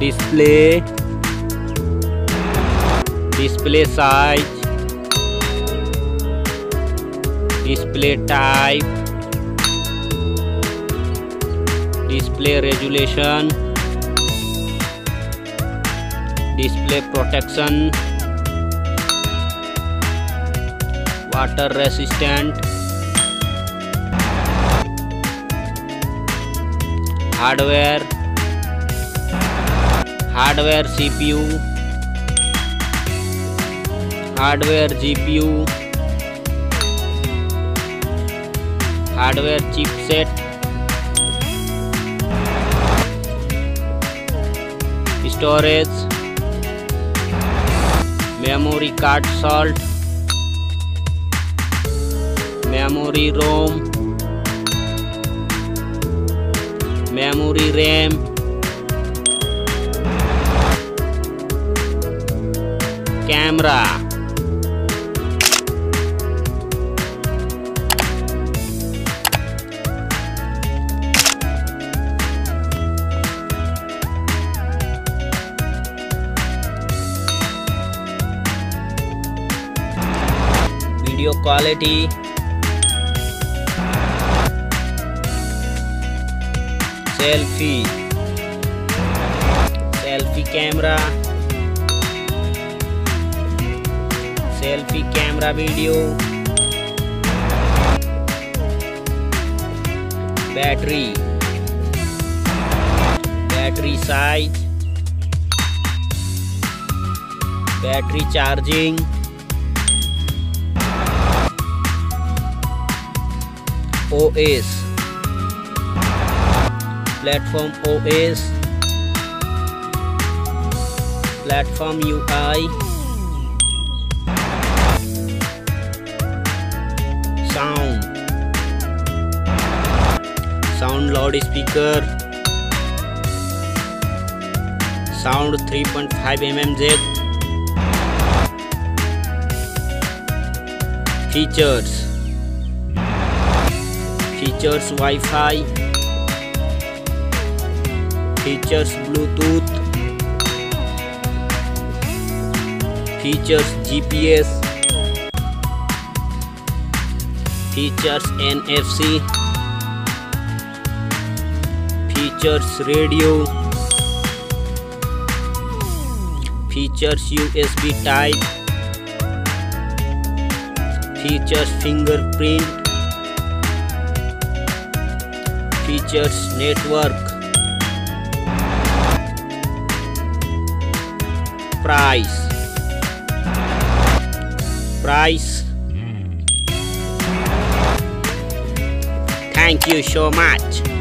Display display size display type display resolution display protection water resistant hardware hardware CPU hardware GPU hardware chipset storage memory card slot memory ROM memory RAM camera video quality selfie selfie camera selfie camera video. Battery. Battery size. Battery charging. OS. Platform OS. Platform UI sound sound loud speaker sound 3.5 point five M M jack features features WiFi features Bluetooth features G P S features NFC features radio. Features USB type. Features fingerprint. Features network. Price. Price thank you so much